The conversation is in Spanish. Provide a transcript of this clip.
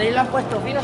ahí lo han puesto fino.